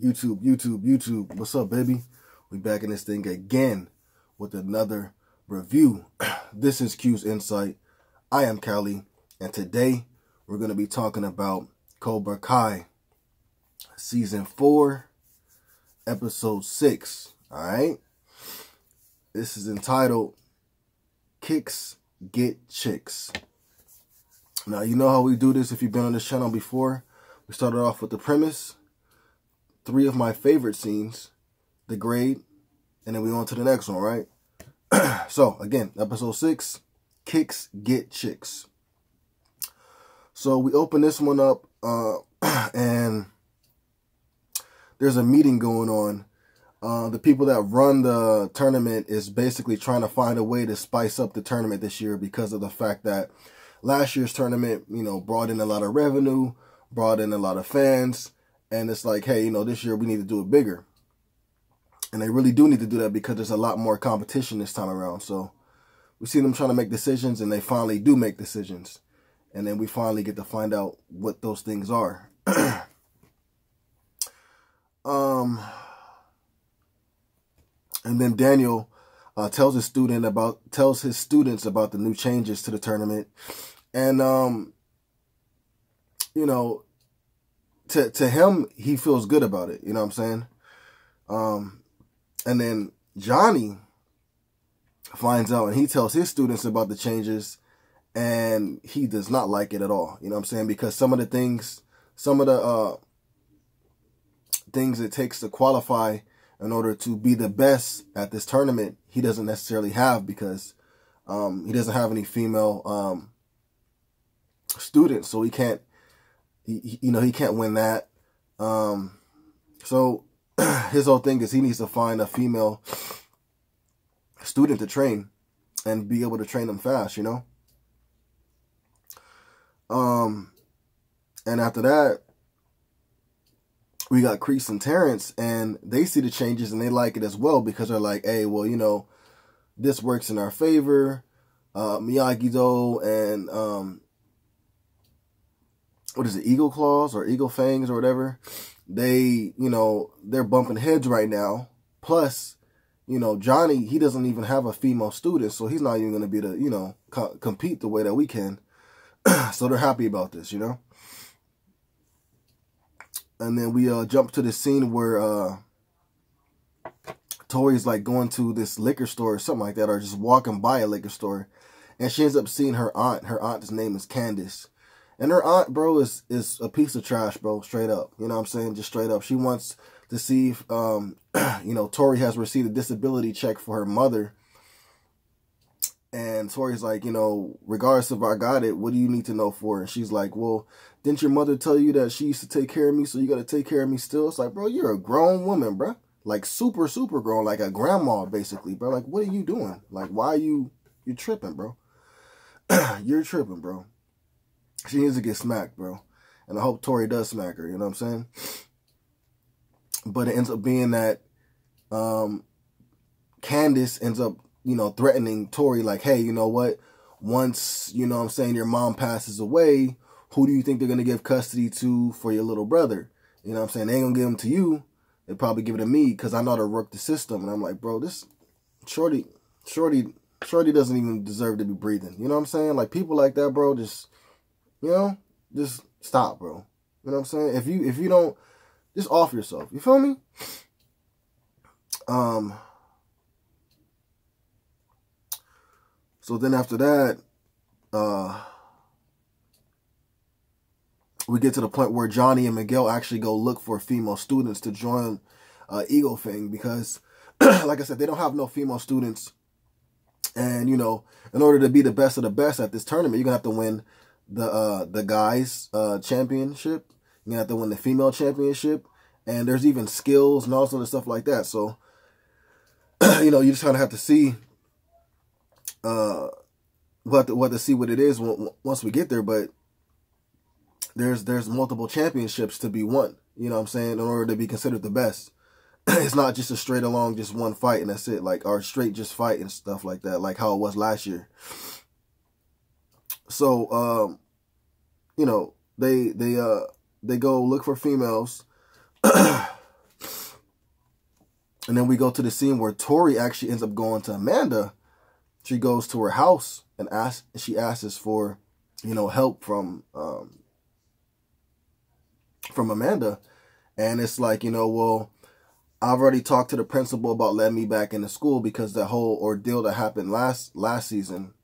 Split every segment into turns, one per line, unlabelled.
YouTube, YouTube, YouTube. What's up, baby? We back in this thing again with another review. This is Q's Insight. I am Cali, and today we're going to be talking about Cobra Kai Season 4, Episode 6. Alright? This is entitled Kicks Get Chicks. Now, you know how we do this if you've been on this channel before. We started off with the premise, three of my favorite scenes, the grade, and then we on to the next one, right? so, again, episode six, Kicks Get Chicks. So, we open this one up, uh, and there's a meeting going on. Uh, the people that run the tournament is basically trying to find a way to spice up the tournament this year because of the fact that last year's tournament, you know, brought in a lot of revenue, brought in a lot of fans, and it's like, hey, you know, this year we need to do it bigger. And they really do need to do that because there's a lot more competition this time around. So we see them trying to make decisions and they finally do make decisions. And then we finally get to find out what those things are. um and then Daniel uh, tells his student about tells his students about the new changes to the tournament and um, you know, to to him, he feels good about it. You know what I'm saying? Um, and then Johnny finds out and he tells his students about the changes and he does not like it at all. You know what I'm saying? Because some of the things, some of the uh, things it takes to qualify in order to be the best at this tournament, he doesn't necessarily have because um, he doesn't have any female um, students, so he can't, he, you know, he can't win that. Um, so his whole thing is he needs to find a female student to train and be able to train them fast, you know. Um, and after that, we got Kreese and Terrence, and they see the changes and they like it as well because they're like, hey, well, you know, this works in our favor. Uh, Miyagi Do and um, what is it, Eagle Claws or Eagle Fangs or whatever, they, you know, they're bumping heads right now. Plus, you know, Johnny, he doesn't even have a female student, so he's not even going to be to, you know, co compete the way that we can. so they're happy about this, you know. And then we uh, jump to the scene where uh, Tori's like going to this liquor store or something like that, or just walking by a liquor store. And she ends up seeing her aunt. Her aunt's name is Candace. And her aunt, bro, is is a piece of trash, bro. Straight up. You know what I'm saying? Just straight up. She wants to see if, um, you know, Tori has received a disability check for her mother. And Tori's like, you know, regardless if I got it, what do you need to know for? And she's like, well, didn't your mother tell you that she used to take care of me, so you got to take care of me still? It's like, bro, you're a grown woman, bro. Like super, super grown, like a grandma, basically, bro. Like, what are you doing? Like, why are you, you tripping, bro? you're tripping, bro. She needs to get smacked, bro. And I hope Tori does smack her, you know what I'm saying? But it ends up being that um, Candace ends up, you know, threatening Tori like, hey, you know what? Once, you know what I'm saying, your mom passes away, who do you think they're going to give custody to for your little brother? You know what I'm saying? They ain't going to give him to you. They'll probably give it to me because I know how to work the system. And I'm like, bro, this Shorty, Shorty, Shorty doesn't even deserve to be breathing. You know what I'm saying? Like people like that, bro, just you know, just stop, bro. You know what I'm saying? If you if you don't, just off yourself. You feel me? Um. So then after that, uh, we get to the point where Johnny and Miguel actually go look for female students to join uh, Eagle Fang because, like I said, they don't have no female students. And, you know, in order to be the best of the best at this tournament, you're going to have to win the uh the guys uh championship. You have to win the female championship, and there's even skills and all sort of stuff like that. So, you know, you just kind of have to see uh what to, what to see what it is once we get there. But there's there's multiple championships to be won. You know what I'm saying? In order to be considered the best. it's not just a straight along just one fight and that's it. Like or straight just fight and stuff like that, like how it was last year. So, um, you know, they they uh they go look for females. and then we go to the scene where Tori actually ends up going to Amanda. She goes to her house and asks, she asks for, you know, help from, um, from Amanda. And it's like, you know, well, I've already talked to the principal about letting me back into school because the whole ordeal that happened last last season.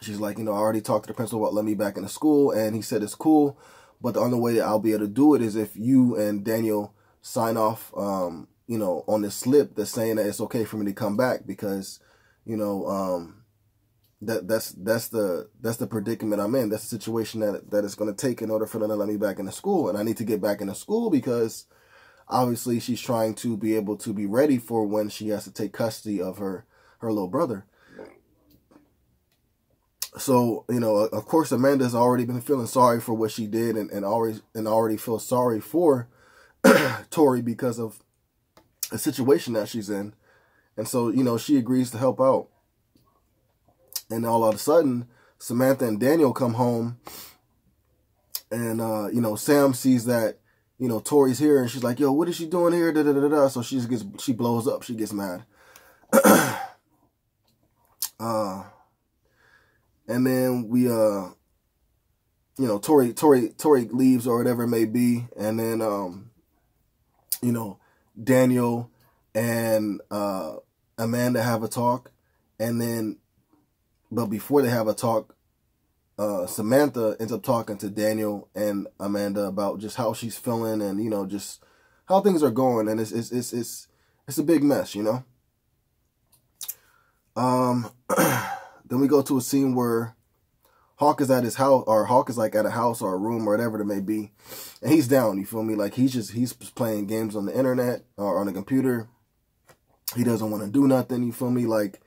She's like, you know, I already talked to the principal about letting me back into school, and he said it's cool, but the only way that I'll be able to do it is if you and Daniel sign off, um, you know, on this slip that's saying that it's okay for me to come back because, you know, um, that that's that's the that's the predicament I'm in. That's the situation that that it's going to take in order for them to let me back into school, and I need to get back into school because obviously she's trying to be able to be ready for when she has to take custody of her her little brother. So you know, of course, Amanda's already been feeling sorry for what she did, and, and already and already feels sorry for Tori because of the situation that she's in, and so you know she agrees to help out. And all of a sudden, Samantha and Daniel come home, and uh, you know Sam sees that you know, Tori's here and she's like, yo, what is she doing here? Da, da, da, da. So she gets, she blows up. She gets mad. uh, and then we, uh, you know, Tori Tori Tori leaves or whatever it may be. And then, um, you know, Daniel and, uh, Amanda have a talk. And then, but before they have a talk, uh, Samantha ends up talking to Daniel and Amanda about just how she's feeling and you know just how things are going, and it's it's it's it's it's a big mess, you know. Um, then we go to a scene where Hawk is at his house, or Hawk is like at a house or a room or whatever it may be, and he's down. You feel me? Like he's just he's playing games on the internet or on the computer. He doesn't want to do nothing. You feel me? Like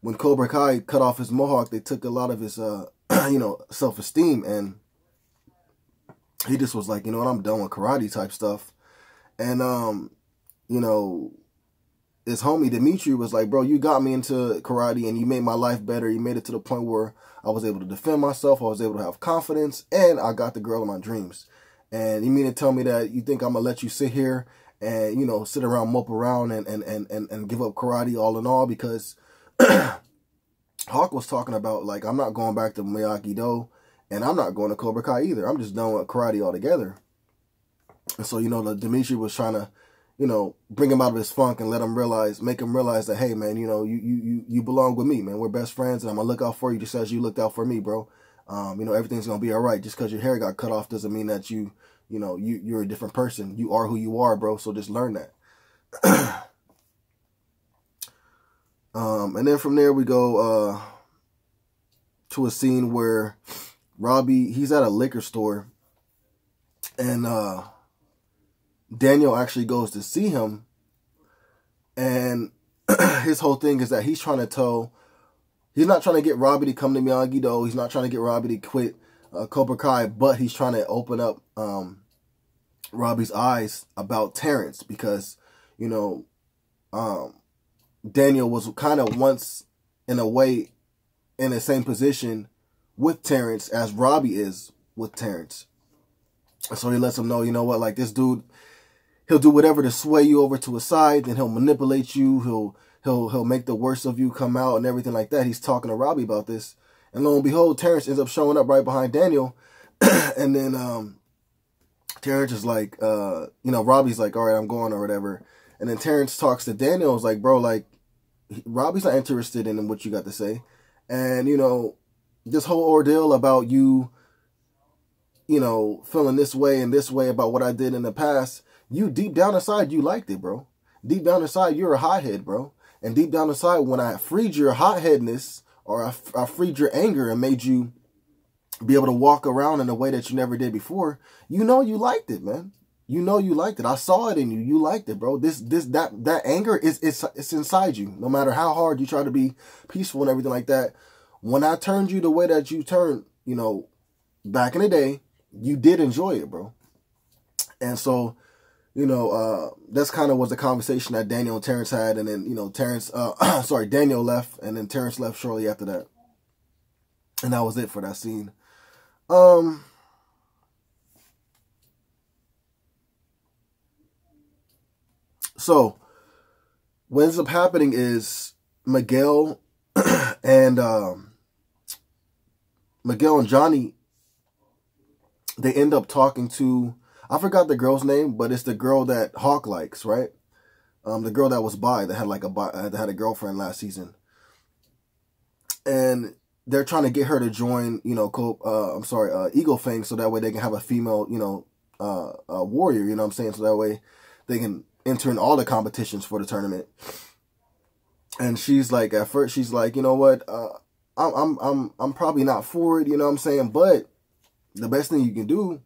when Cobra Kai cut off his mohawk, they took a lot of his uh you know, self-esteem. And he just was like, you know what, I'm done with karate type stuff. And, um, you know, his homie Demetri was like, bro, you got me into karate and you made my life better. You made it to the point where I was able to defend myself. I was able to have confidence and I got the girl of my dreams. And you mean to tell me that you think I'm going to let you sit here and, you know, sit around, mope around and, and, and, and, and give up karate all in all because Hawk was talking about, like, I'm not going back to Miyagi Do, and I'm not going to Cobra Kai either. I'm just done with karate altogether. And so, you know, the Demetri was trying to, you know, bring him out of his funk and let him realize, make him realize that, hey, man, you know, you you you belong with me, man. We're best friends, and I'm gonna look out for you just as you looked out for me, bro. Um, you know, everything's gonna be all right. Just because your hair got cut off doesn't mean that you, you know, you you're a different person. You are who you are, bro. So just learn that. Um, and then from there we go uh, to a scene where Robbie, he's at a liquor store and uh, Daniel actually goes to see him. And his whole thing is that he's trying to tell, he's not trying to get Robbie to come to Miyagi Do. He's not trying to get Robbie to quit uh, Cobra Kai, but he's trying to open up um, Robbie's eyes about Terrence because, you know, um, Daniel was kind of once in a way in the same position with Terrence as Robbie is with Terrence. So he lets him know, you know what, like this dude, he'll do whatever to sway you over to his side, then he'll manipulate you, he'll he'll he'll make the worst of you come out and everything like that. He's talking to Robbie about this. And lo and behold, Terrence ends up showing up right behind Daniel. and then um Terrence is like, uh, you know, Robbie's like, all right, I'm going or whatever. And then Terrence talks to Daniel. Is like, bro, like, Robbie's not interested in what you got to say. And, you know, this whole ordeal about you, you know, feeling this way and this way about what I did in the past, you deep down inside, you liked it, bro. Deep down inside, you're a hothead, bro. And deep down inside, when I freed your hotheadness or I, I freed your anger and made you be able to walk around in a way that you never did before, you know you liked it, man. You know you liked it. I saw it in you. You liked it, bro. This this that that anger is it's it's inside you. No matter how hard you try to be peaceful and everything like that. When I turned you the way that you turned, you know, back in the day, you did enjoy it, bro. And so, you know, uh, that's kind of was the conversation that Daniel and Terrence had, and then you know, Terrence, uh, sorry, Daniel left, and then Terrence left shortly after that, and that was it for that scene. Um, So, what ends up happening is Miguel and um, Miguel and Johnny they end up talking to I forgot the girl's name, but it's the girl that Hawk likes, right? Um, the girl that was by that had like a that had a girlfriend last season, and they're trying to get her to join, you know, uh, I'm sorry, uh, Eagle Fang, so that way they can have a female, you know, uh, warrior. You know what I'm saying? So that way they can enter in all the competitions for the tournament. And she's like, at first, she's like, you know what? Uh, I'm, I'm, I'm, I'm probably not for it. You know what I'm saying? But the best thing you can do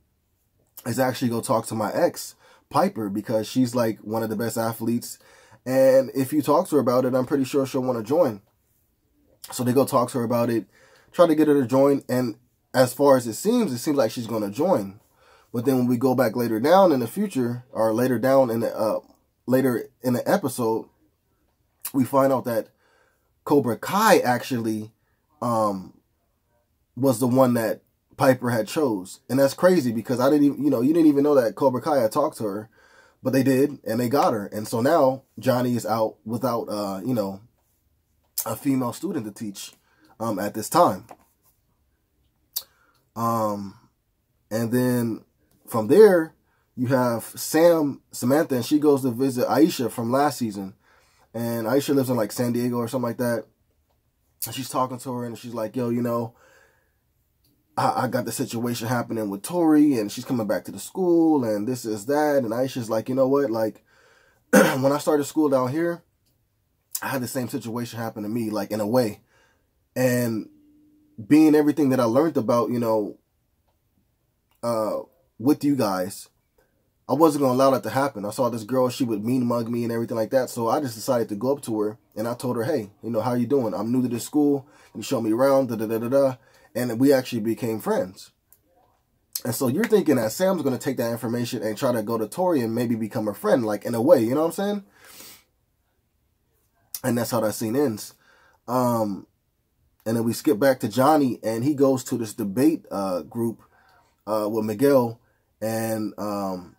is actually go talk to my ex, Piper, because she's like one of the best athletes. And if you talk to her about it, I'm pretty sure she'll want to join. So they go talk to her about it, try to get her to join. And as far as it seems, it seems like she's going to join. But then when we go back later down in the future, or later down in the uh, later in the episode, we find out that Cobra Kai actually um, was the one that Piper had chose. And that's crazy because I didn't even, you know, you didn't even know that Cobra Kai had talked to her, but they did and they got her. And so now Johnny is out without, uh, you know, a female student to teach um, at this time. Um, and then from there, you have Sam, Samantha, and she goes to visit Aisha from last season. And Aisha lives in like San Diego or something like that. And she's talking to her and she's like, yo, you know, I, I got the situation happening with Tori and she's coming back to the school and this is that. And Aisha's like, you know what? Like, when I started school down here, I had the same situation happen to me, like in a way. And being everything that I learned about, you know, uh, with you guys, I wasn't gonna allow that to happen. I saw this girl, she would mean mug me and everything like that. So I just decided to go up to her and I told her, hey, you know, how you doing? I'm new to this school. You show me around, da da da da da. And we actually became friends. And so you're thinking that Sam's gonna take that information and try to go to Tori and maybe become a friend, like in a way, you know what I'm saying? And that's how that scene ends. Um, and then we skip back to Johnny, and he goes to this debate uh, group uh, with Miguel, and um,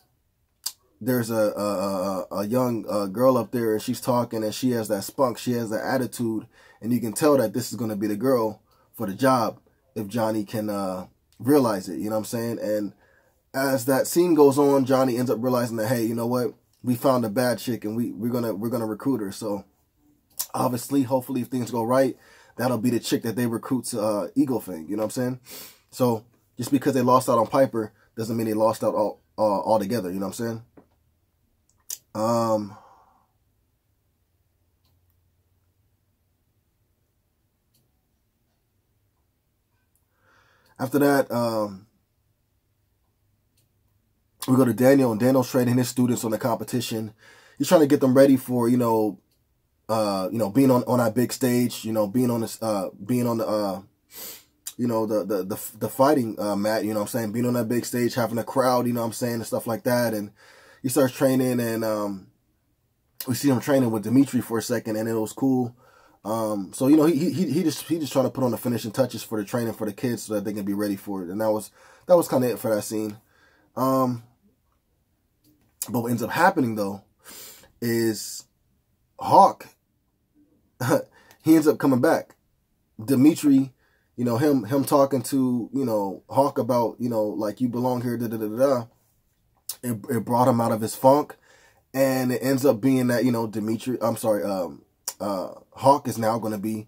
there's a a, a young uh, girl up there, and she's talking, and she has that spunk, she has that attitude, and you can tell that this is going to be the girl for the job if Johnny can uh, realize it. You know what I'm saying? And as that scene goes on, Johnny ends up realizing that hey, you know what? We found a bad chick, and we we're gonna we're gonna recruit her. So obviously, hopefully, if things go right, that'll be the chick that they recruit to uh, Eagle Fang. You know what I'm saying? So just because they lost out on Piper doesn't mean they lost out all uh, altogether. You know what I'm saying? Um. After that, um, we go to Daniel, and Daniel's training his students on the competition. He's trying to get them ready for, you know, uh, you know, being on, on that big stage, you know, being on this, uh, being on the, uh, you know, the, the, the, the fighting, uh, mat, you know I'm saying? Being on that big stage, having a crowd, you know I'm saying? And stuff like that. And he starts training and, um, we see him training with Demetri for a second and it was cool. Um, so, you know, he, he, he just, he just trying to put on the finishing touches for the training for the kids so that they can be ready for it. And that was, that was kind of it for that scene. Um, but what ends up happening though is Hawk, he ends up coming back. Demetri, you know, him him talking to, you know, Hawk about, you know, like you belong here, da da da da. It, it brought him out of his funk. And it ends up being that, you know, Demetri, I'm sorry, um, uh, Hawk is now going to be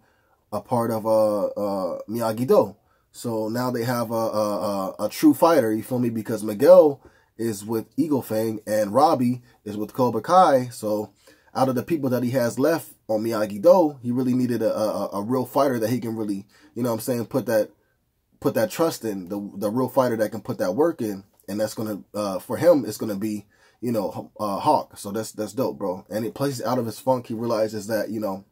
a part of uh, uh, Miyagi-Do. So now they have a, a, a, a true fighter, you feel me? Because Miguel is with Eagle Fang and Robbie is with Cobra Kai. So out of the people that he has left on Miyagi-Do, he really needed a, a, a real fighter that he can really, you know what I'm saying, put that put that trust in, the the real fighter that can put that work in. And that's going to, uh, for him, it's going to be, you know, uh, Hawk. So that's, that's dope, bro. And he plays out of his funk. He realizes that, you know,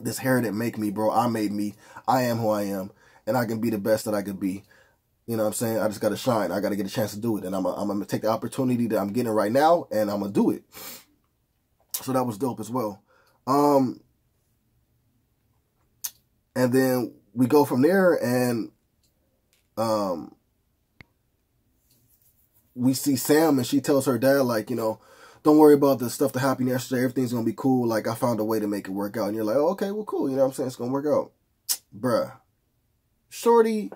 this hair didn't make me, bro. I made me. I am who I am. And I can be the best that I could be. You know what I'm saying? I just got to shine. I got to get a chance to do it. And I'm, I'm going to take the opportunity that I'm getting right now and I'm to do it. So that was dope as well. Um, and then we go from there and, um, we see Sam and she tells her dad, like, you know, don't worry about the stuff that happened yesterday. Everything's gonna be cool. Like I found a way to make it work out. And you're like, oh, okay, well, cool. You know what I'm saying? It's gonna work out, bruh. Shorty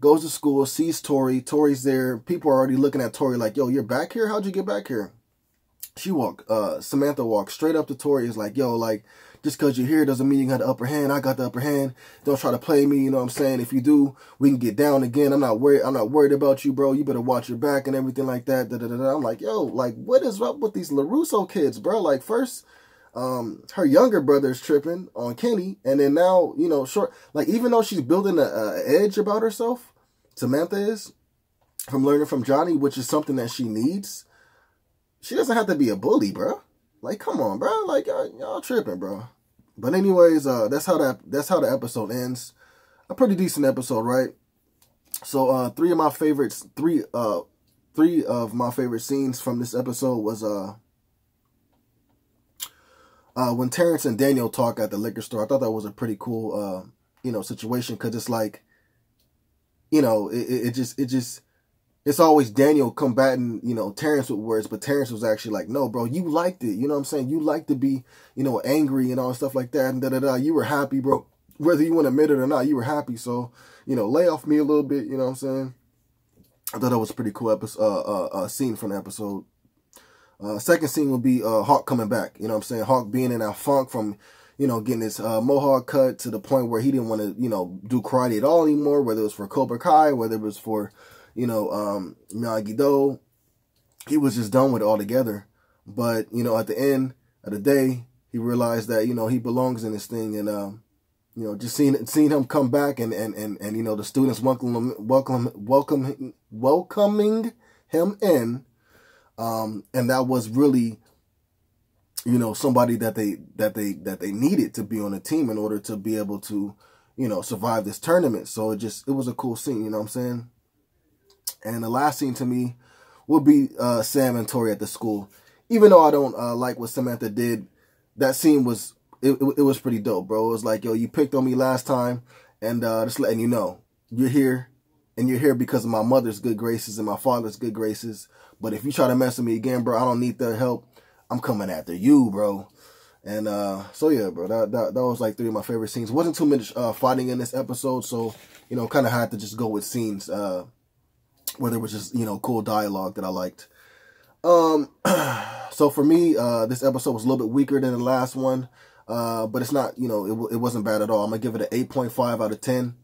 goes to school, sees Tori. Tori's there. People are already looking at Tori like, yo, you're back here? How'd you get back here? She walked, uh, Samantha walked straight up to Tori. Is like, yo, like, just because you're here doesn't mean you got the upper hand. I got the upper hand. Don't try to play me. You know what I'm saying? If you do, we can get down again. I'm not worried. I'm not worried about you, bro. You better watch your back and everything like that. Da, da, da, da. I'm like, yo, like, what is up with these LaRusso kids, bro? Like, first, um, her younger brother's tripping on Kenny. And then now, you know, short, like, even though she's building a, a edge about herself, Samantha is from learning from Johnny, which is something that she needs. She doesn't have to be a bully, bro. Like, come on, bro. Like, y'all, y'all tripping, bro. But anyways, uh, that's how that that's how the episode ends. A pretty decent episode, right? So, uh, three of my favorites, three, uh, three of my favorite scenes from this episode was uh, uh, when Terrence and Daniel talk at the liquor store. I thought that was a pretty cool, uh, you know, situation because it's like you know, it, it just, it just, it's always Daniel combating, you know, Terrence with words, but Terrence was actually like, no, bro, you liked it. You know what I'm saying? You like to be, you know, angry and all stuff like that. And da da da. You were happy, bro. Whether you want to admit it or not, you were happy. So, you know, lay off me a little bit. You know what I'm saying? I thought that was a pretty cool episode, uh, uh, uh, scene from the episode. Uh, second scene would be uh, Hawk coming back. You know what I'm saying? Hawk being in that funk from you know, getting his uh, mohawk cut to the point where he didn't want to, you know, do karate at all anymore, whether it was for Cobra Kai, whether it was for, you know, um, Miyagi-Do. He was just done with it altogether. But, you know, at the end of the day, he realized that, you know, he belongs in this thing. And, um, you know, just seeing seeing him come back and, and, and, and you know, the students welcome welcome, welcome, welcoming him in. Um, and that was really you know, somebody that they that they that they needed to be on the team in order to be able to, you know, survive this tournament. So it just it was a cool scene, you know what I'm saying? And the last scene to me would be uh, Sam and Tori at the school. Even though I don't uh, like what Samantha did, that scene was it, it, it was pretty dope, bro. It was like, yo, you picked on me last time, and uh, just letting you know you're here, and you're here because of my mother's good graces and my father's good graces. But if you try to mess with me again, bro, I don't need their help. I'm coming after you, bro. And uh, so yeah, bro, that, that that was like three of my favorite scenes. Wasn't too much uh, fighting in this episode, so you know, kind of had to just go with scenes uh, where there was just you know cool dialogue that I liked. Um, so for me, uh, this episode was a little bit weaker than the last one, uh, but it's not you know it it wasn't bad at all. I'm gonna give it an 8.5 out of 10.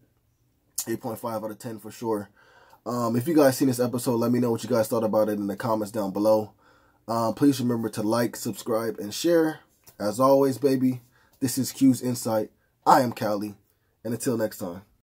8.5 out of 10 for sure. Um, if you guys seen this episode, let me know what you guys thought about it in the comments down below. Um, please remember to like, subscribe, and share. As always, baby, this is Q's Insight. I am Cali. And until next time.